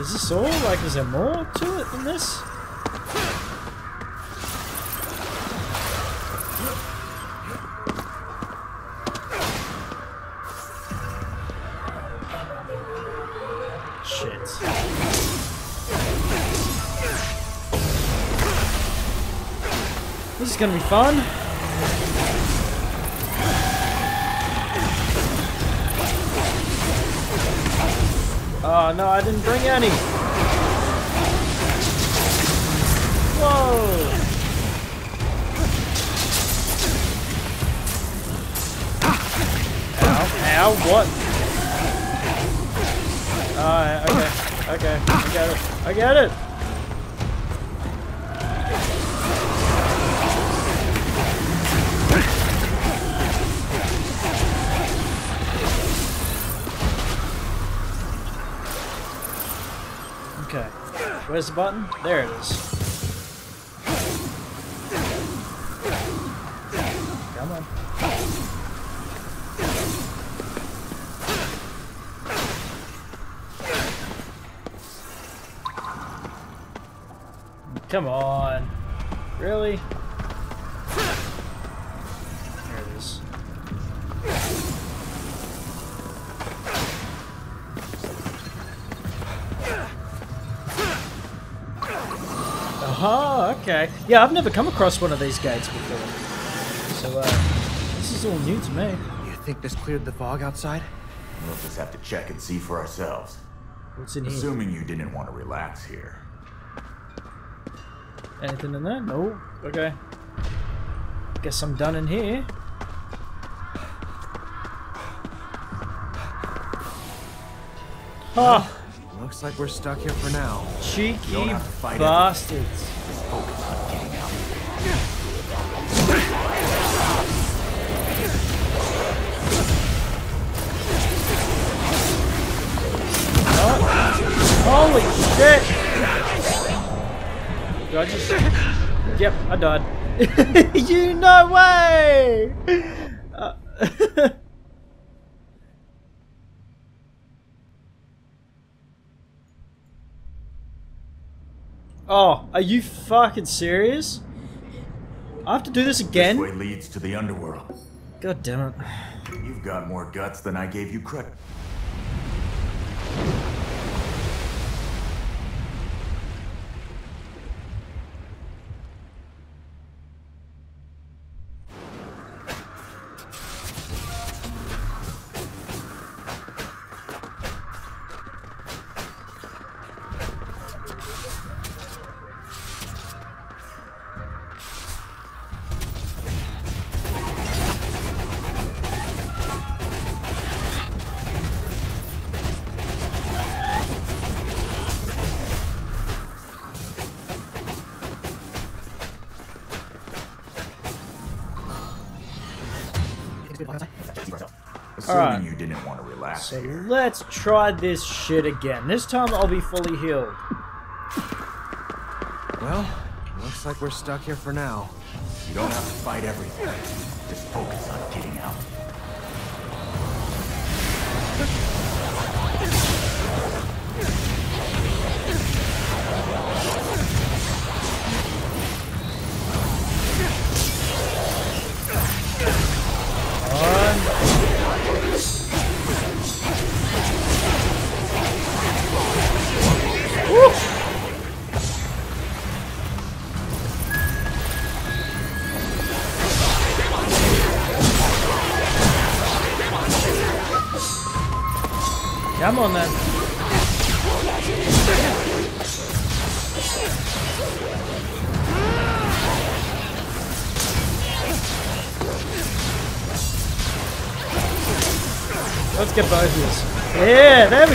is this all? Like, is there more to it than this? Shit. This is gonna be fun. Oh no, I didn't bring any. Whoa! Ow, what? Alright, okay, okay, I get it, I get it! Where's the button? There it is. Come on. Come on. Really? Okay. Yeah, I've never come across one of these gates before. So, uh, this is all new to me. You think this cleared the fog outside? We'll just have to check and see for ourselves. What's in here? Assuming you didn't want to relax here. Anything in there? No. Okay. Guess I'm done in here. Ha! Looks like we're stuck here for now. Cheeky don't have to fight bastards. Getting out. Holy shit! Did I just... Yep, I died. you no way! Uh, oh, are you fucking serious? I have to do this again? This way leads to the underworld. God damn it. You've got more guts than I gave you credit. Assuming Alright. you didn't want to relax So here. let's try this shit again. This time I'll be fully healed. Well, looks like we're stuck here for now. You don't have to fight everything. Just focus on getting out.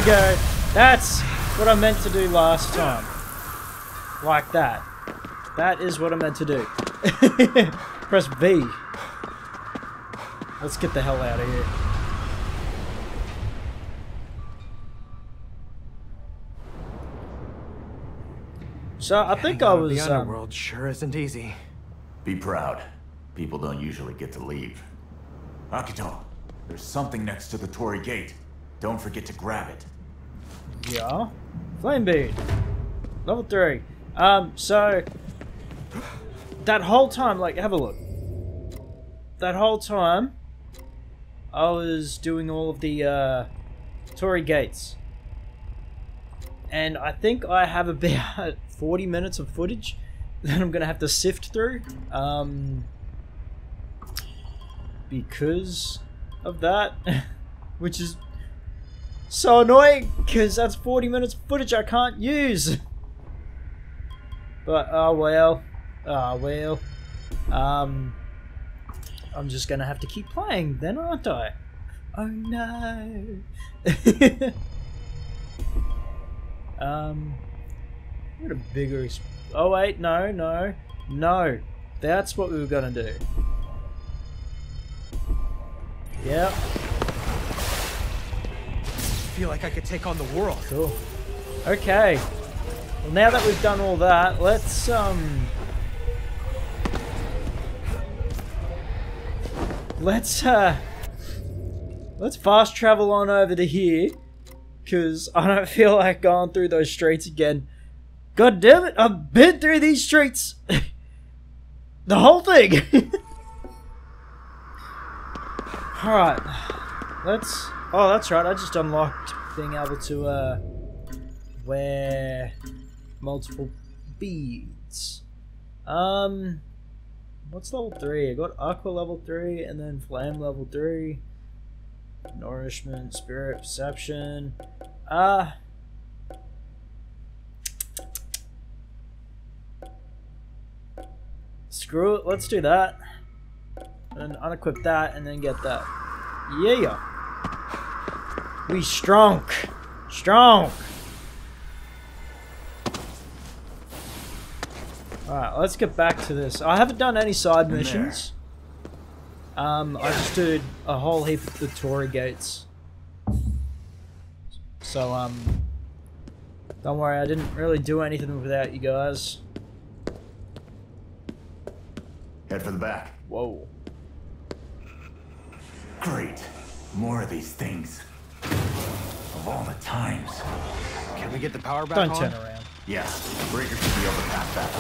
Go. That's what I meant to do last time. Like that. That is what I meant to do. Press B. Let's get the hell out of here. So I think I Out of was. The Um, underworld sure isn't easy. Be proud. People don't usually get to leave. Akito, there's something next to the Torii gate. Don't forget to grab it. Yeah. Flame bead. Level three. Um, so that whole time, like, have a look. That whole time, I was doing all of the uh, Torii gates, and I think I have about 40 minutes of footage that I'm gonna have to sift through. Um, because of that, which is so annoying because that's 40 minutes of footage I can't use. But oh well, oh well. Um, I'm just gonna have to keep playing then, aren't I? Oh no. um, what a bigger. Oh wait, no, no, no. That's what we were gonna do. Yep. Feel like I could take on the world. Cool. Okay. Well, now that we've done all that, let's um. Let's uh. Let's fast travel on over to here, cause I don't feel like going through those streets again. God damn it! I've been through these streets. the whole thing. all right. Let's. Oh, that's right. I just unlocked being able to uh wear multiple beads. Um, what's level three? I got aqua level three, and then flame level three. Nourishment, spirit, perception. Uh Screw it, let's do that. And unequip that and then get that. Yeah. We strong. Strong. Alright, let's get back to this. I haven't done any side missions. Um, I just did a whole heap of the Torii gates. So, um, don't worry, I didn't really do anything without you guys. Head for the back. Whoa. Great. More of these things. Of all the times. Can we get the power back Don't on? turn around. Yes, breaker should be able to pass that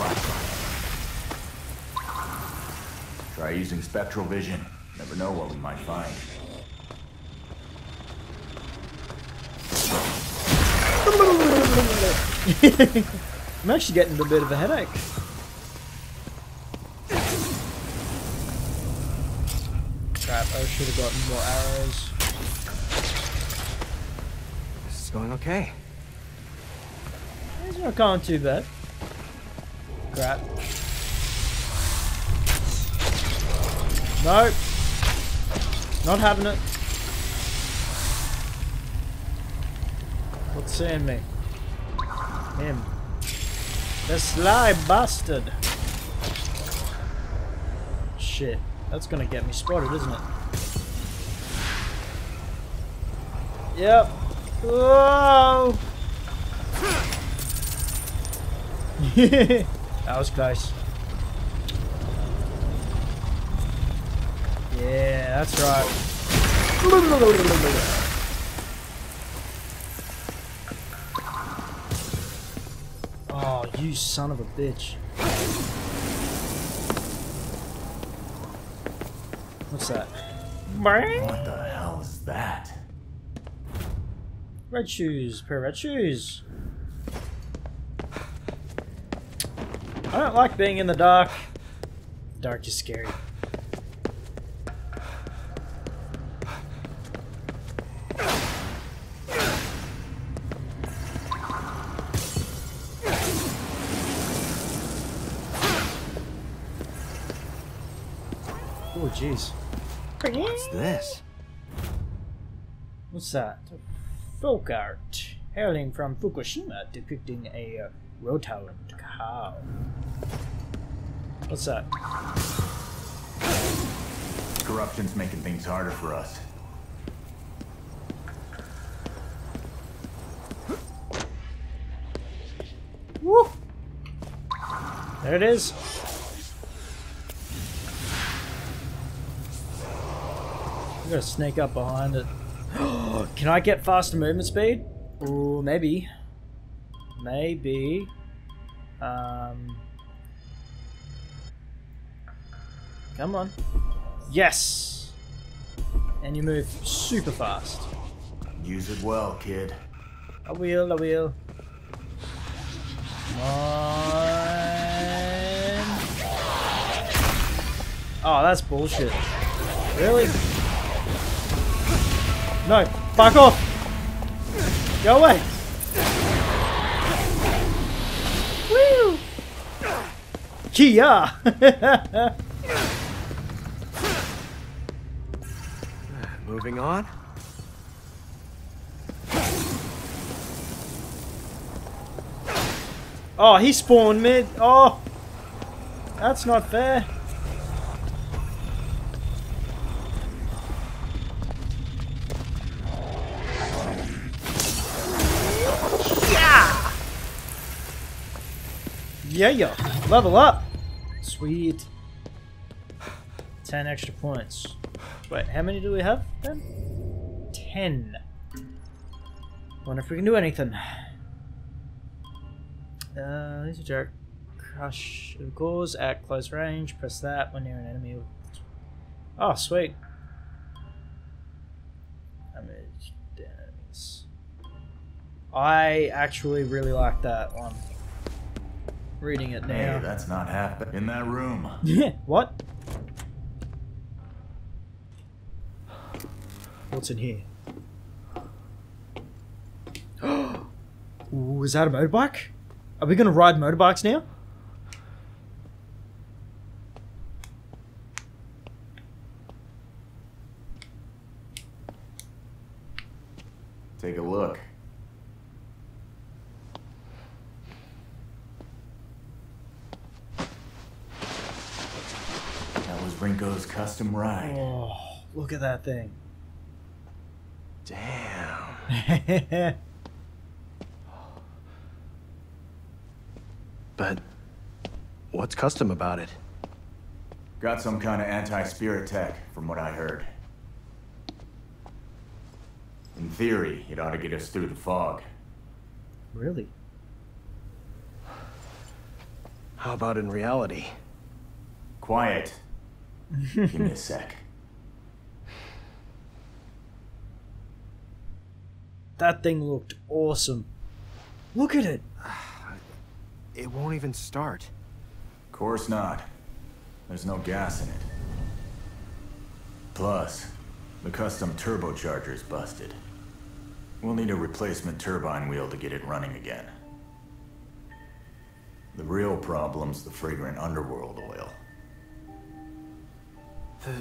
flashlight. Try using spectral vision. Never know what we might find. I'm actually getting a bit of a headache. Crap, I should have gotten more arrows. Going okay. It's not going too bad. Crap. Nope. Not having it. What's saying me? Him. The sly bastard. Shit. That's gonna get me spotted, isn't it? Yep. Whoa! that was close. Yeah, that's right. Oh, you son of a bitch. What's that? What the hell is that? Red shoes, pair of red shoes. I don't like being in the dark. Dark is scary. Oh, jeez. What's this? What's that? Folk art, hailing from Fukushima, depicting a uh, Rotaland cow. What's that? Corruption's making things harder for us. Woo! There it is. I'm gonna snake up behind it. Can I get faster movement speed? Ooh, maybe. maybe. Um, come on. Yes! And you move super fast. Use it well, kid. I will, I will. Come on. Oh, that's bullshit. Really? No, fuck off! Go away! Woo! Kia! Moving on. oh, he spawned mid. Oh! That's not fair. Yeah, yeah. Level up. Sweet. 10 extra points. Wait, how many do we have then? 10. Wonder if we can do anything. Uh, these are dark. Crush of cores at close range. Press that when near an enemy. Oh, sweet. Damage. I actually really like that one. Reading it Hey, now. that's not happening in that room. Yeah, what? What's in here? Ooh, is that a motorbike? Are we gonna ride motorbikes now? Take a look. That was Rinko's custom ride. Oh, look at that thing. Damn. But what's custom about it? Got some kind of anti-spirit tech, from what I heard. In theory, it ought to get us through the fog. really? How about in reality? Quiet. Give me a sec. That thing looked awesome. Look at it. It won't even start. Of course not. There's no gas in it. Plus, the custom turbocharger's busted. We'll need a replacement turbine wheel to get it running again. The real problem's the fragrant underworld oil. The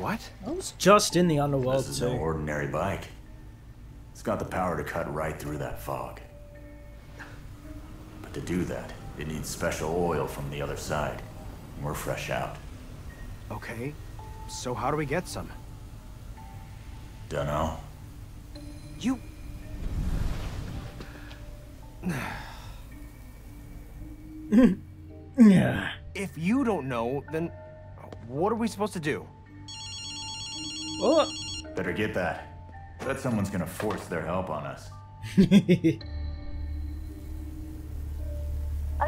what? I was just in the underworld This is too. no ordinary bike. It's got the power to cut right through that fog. But to do that, it needs special oil from the other side. And we're fresh out. Okay. So how do we get some? Dunno. You Yeah. if you don't know, then what are we supposed to do? Oh. Better get that. Bet someone's gonna force their help on us. I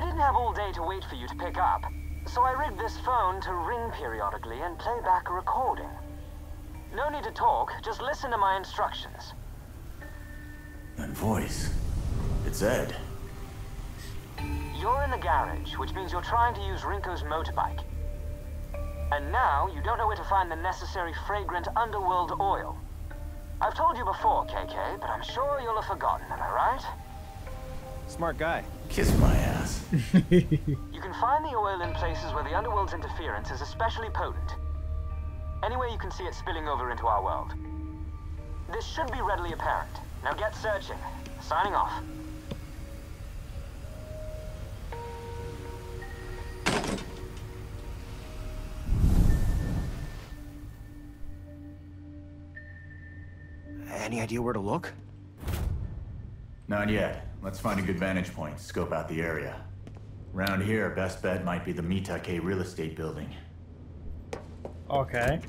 didn't have all day to wait for you to pick up, so I rigged this phone to ring periodically and play back a recording. No need to talk, just listen to my instructions. That voice. It's Ed. You're in the garage, which means you're trying to use Rinko's motorbike. And now you don't know where to find the necessary fragrant underworld oil. I've told you before, KK, but I'm sure you'll have forgotten, am I right? Smart guy. Kiss my ass. You can find the oil in places where the underworld's interference is especially potent. Anywhere you can see it spilling over into our world. This should be readily apparent. Now get searching. Signing off. Any idea where to look? Not yet. Let's find a good vantage point, scope out the area. Round here, best bet might be the Mitake real estate building. okay.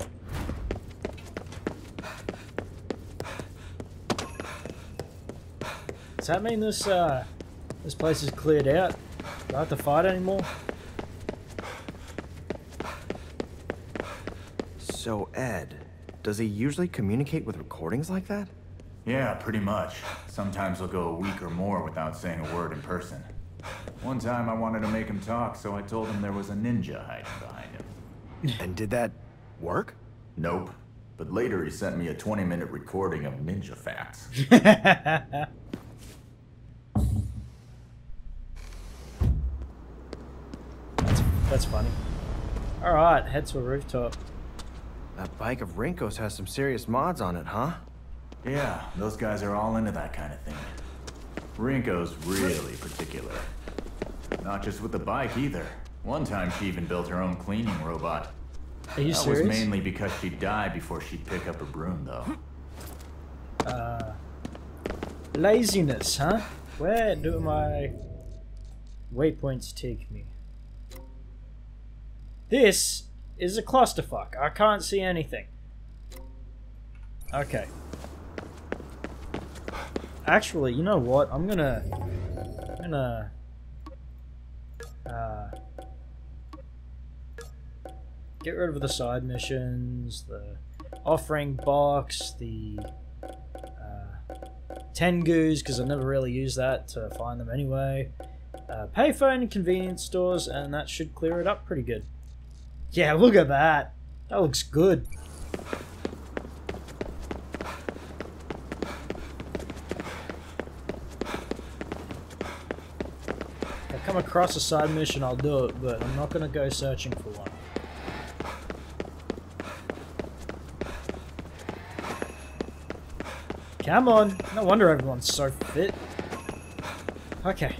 Does that mean this uh This place is cleared out. Do I have to fight anymore? So, Ed, does he usually communicate with recordings like that? Yeah, pretty much. Sometimes he'll go a week or more without saying a word in person. One time I wanted to make him talk, so I told him there was a ninja hiding behind him. And did that work? Nope. But later he sent me a 20 minute recording of ninja facts. That's, that's funny. Alright, head to a rooftop. That bike of Rinko's has some serious mods on it, huh? Yeah, those guys are all into that kind of thing. Rinko's really particular. Not just with the bike either. One time she even built her own cleaning robot. Are you that serious? was mainly because she died before she'd pick up a broom, though. Uh, laziness, huh? Where do my waypoints take me? This is a clusterfuck. I can't see anything. Okay. Actually, you know what? I'm gonna... I'm gonna... Uh, get rid of the side missions, the offering box, the uh, Tengus, because I never really use that to find them anyway. Uh, payphone and convenience stores, and that should clear it up pretty good. Yeah, look at that. That looks good. If I come across a side mission, I'll do it, but I'm not going to go searching for one. Come on. No wonder everyone's so fit. Okay.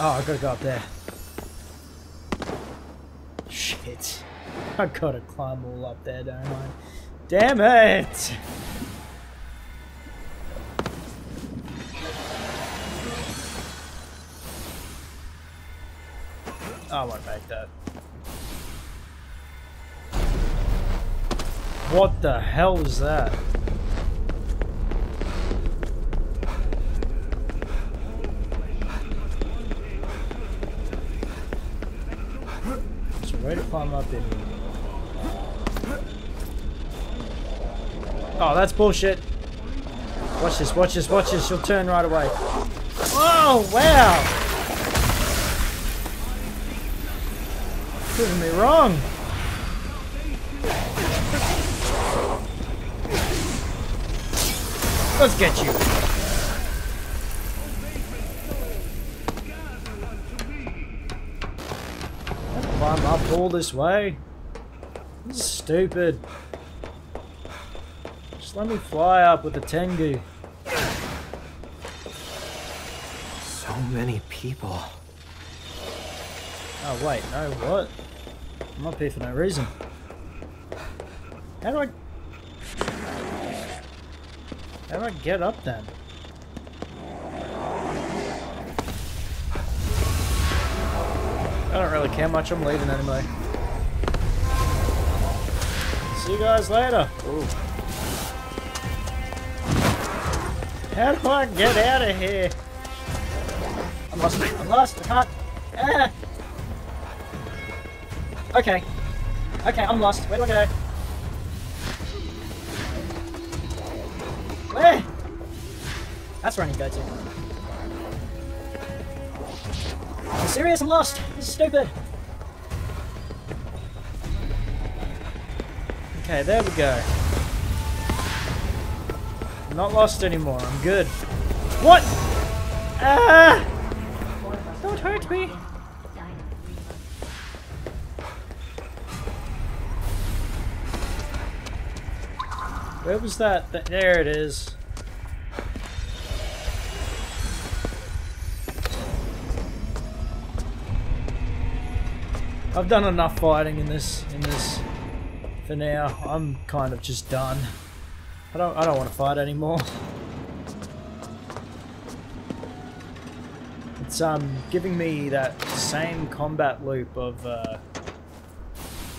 Oh, I gotta go up there. Shit. I gotta climb all up there, don't I? Damn it! I won't make that. What the hell is that? A way to climb up in Oh, that's bullshit. Watch this, watch this, watch this. She'll turn right away. Oh, wow! Proving me wrong. Let's get you. Climb up all this way. This is stupid. Just let me fly up with the Tengu. So many people. Oh wait, no, what? I'm up here for no reason. How do I... How do I get up then? I don't really care much, I'm leaving anyway. See you guys later. Ooh. How do I get out of here? I'm lost. I'm lost. I can't. Ah. Okay. Okay, I'm lost. Where do I go? Where? That's where I need to go to. I'm serious, I'm lost. This is stupid. Okay, there we go. I'm not lost anymore. I'm good. What? Ah! Don't hurt me. Where was that? Th there it is. I've done enough fighting in this in this for now. I'm kind of just done. I don't I don't want to fight anymore. It's um giving me that same combat loop of uh,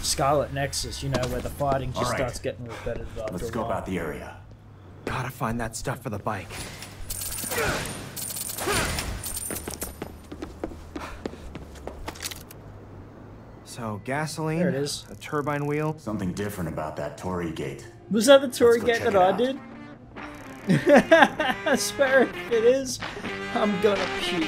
Scarlet Nexus, you know, where the fighting just All right. starts getting repetitive after Let's a scope while. out the area. Gotta find that stuff for the bike. So, gasoline, There it is. a turbine wheel. Something different about that Torii gate. Was that the Torii go gate check that I out. did? I swear it is, I'm gonna puke.